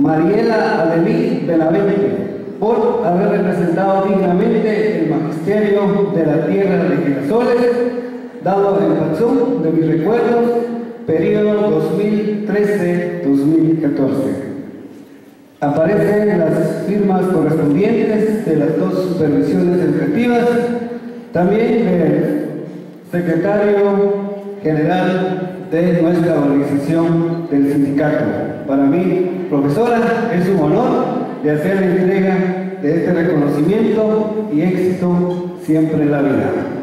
Mariela Ademí Benavente, por haber representado dignamente el magisterio de la tierra de Girasoles, dado el Patsum de mis recuerdos, periodo 2013-2014. Aparecen las firmas correspondientes de las dos supervisiones educativas, también del secretario general de nuestra organización del sindicato. Para mí, profesora, es un honor de hacer la entrega de este reconocimiento y éxito siempre en la vida.